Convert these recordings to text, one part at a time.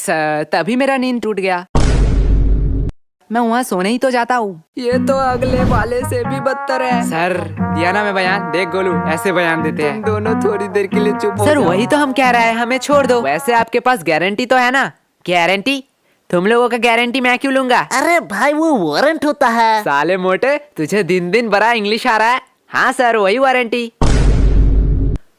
Sir तभी मेरा नींद टूट गया। मैं वहाँ सोने ही तो जाता हूँ। ये तो अगले वाले से भी बदतर है। सर दिया ना मैं बयान। देख गोलू ऐसे बयान देते हैं। दोनों थोड़ी देर के लिए चुप सर वही तो हम कह रहे हैं हमें छोड़ दो। वैसे आपके पास गारंटी तो है ना? गारंटी तुम लोगों का गारंटी मैं क्यों लूँगा? अरे भाई वो वारंट होता है। साले मोटे तुझे दिन दिन बड़ा इंग्लिश आ रहा है। हाँ सर वही वारंटी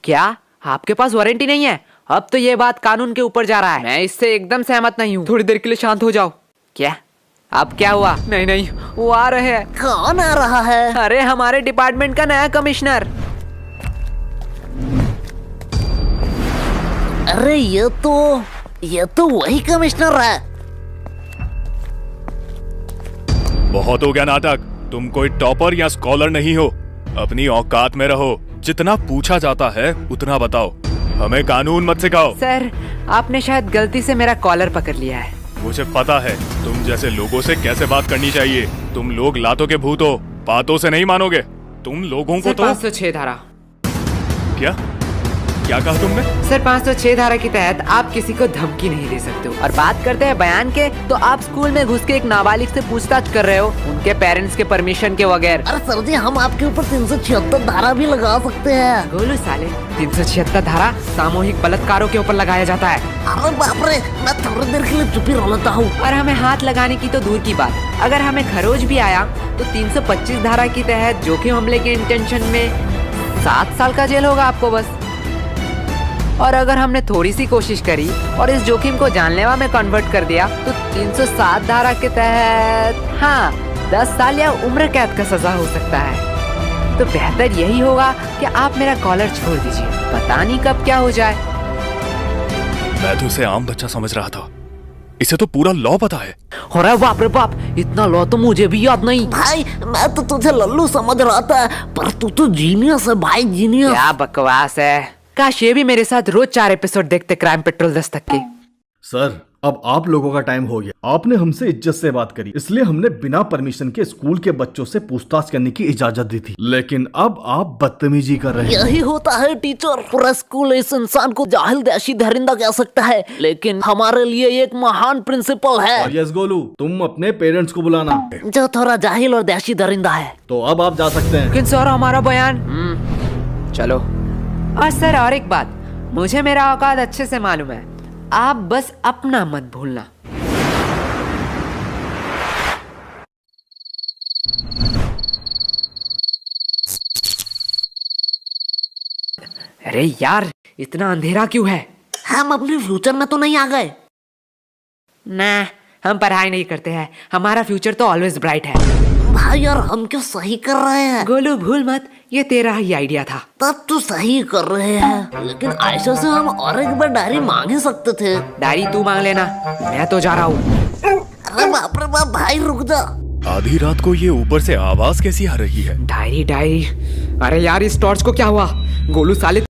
क्या? आपके पास वारंटी नहीं है? अब तो ये बात कानून के ऊपर जा रहा है। मैं इससे एकदम सहमत नहीं हूँ। थोड़ी देर के लिए शांत हो जाओ। क्या? अब क्या हुआ? नहीं नहीं वो आ रहे हैं। कौन आ रहा है? अरे हमारे डिपार्टमेंट का नया कमिश्नर। अरे ये तो ये तो वही कमिश्नर है। बहुत हो गया नाटक। तुम कोई टॉपर या स्कॉलर नहीं हो। अपनी औकात में रहो। जितना पूछा जाता है उतना बताओ। हमें कानून मत सिखाओ। सर आपने शायद गलती से मेरा कॉलर पकड़ लिया है। मुझे पता है तुम जैसे लोगों से कैसे बात करनी चाहिए। तुम लोग लातों के भूत हो बातों से नहीं मानोगे। तुम लोगों को तो छे धारा। क्या? क्या कहा तुमने? सर 506 धारा के तहत आप किसी को धमकी नहीं दे सकते हो। और बात करते हैं बयान के तो आप स्कूल में घुस के एक नाबालिग से पूछताछ कर रहे हो उनके पेरेंट्स के परमिशन के बगैर। अरे सर जी हम आपके ऊपर तीन सौ छिहत्तर धारा भी लगा सकते हैं। गोलू साले तीन सौ छिहत्तर धारा सामूहिक बलात्कारों के ऊपर लगाया जाता है। अरे बाप रे मैं थोड़ी देर के लिए चुप रह लेता हूँ। और हमें हाथ लगाने की तो दूर की बात। अगर हमें खरोज भी आया तो 325 धारा के तहत जोखिम हमले के इंटेंशन में सात साल का जेल होगा आपको बस। और अगर हमने थोड़ी सी कोशिश करी और इस जोखिम को जानलेवा में कन्वर्ट कर दिया तो 307 धारा के तहत हाँ 10 साल या उम्र कैद का सजा हो सकता है। तो बेहतर यही होगा कि आप मेरा कॉलर छोड़ दीजिए। पता नहीं कब क्या हो जाए। मैं तो उसे आम बच्चा समझ रहा था। इसे तो पूरा लॉ पता है। अरे बाप रे बाप इतना लो तो मुझे भी याद नहीं। भाई मैं तो तुझे लल्लू समझ रहा था पर तू तो जीनियस है भाई जीनियस क्या बकवास है। काश ये भी मेरे साथ रोज चार एपिसोड देखते क्राइम पेट्रोल दस्तक के। सर अब आप लोगों का टाइम हो गया। आपने हमसे इज़्ज़त से बात करी इसलिए हमने बिना परमिशन के स्कूल के बच्चों से पूछताछ करने की इजाज़त दी थी। लेकिन अब आप बदतमीजी कर रहे हैं। यही होता है टीचर पूरा स्कूल इस इंसान को जाहिल दैशी धरिंदा कह सकता है। लेकिन हमारे लिए एक महान प्रिंसिपल है। यस गोलू तुम अपने पेरेंट्स को बुलाना। जो थोड़ा जाहिल और दैशी दरिंदा है। तो अब आप जा सकते हैं। लेकिन सर हमारा बयान? हम्म, चलो। और सर और एक बात। मुझे मेरा औकात अच्छे से मालूम है। आप बस अपना मत भूलना। अरे यार इतना अंधेरा क्यों है? हम अपने फ्यूचर में तो नहीं आ गए। ना हम पढ़ाई नहीं करते हैं। हमारा फ्यूचर तो ऑलवेज ब्राइट है। भाई यार हम क्यों सही कर रहे हैं? गोलू भूल मत ये तेरा ही आइडिया था। तब तो सही कर रहे हैं। लेकिन आयशा से हम और एक बार डायरी मांग ही सकते थे। डायरी तू मांग लेना मैं तो जा रहा हूँ। अरे बाप रे बाप भाई रुक जा। आधी रात को ये ऊपर से आवाज़ कैसी आ रही है? Diary diary. अरे यार इस टॉर्च को क्या हुआ? गोलू साले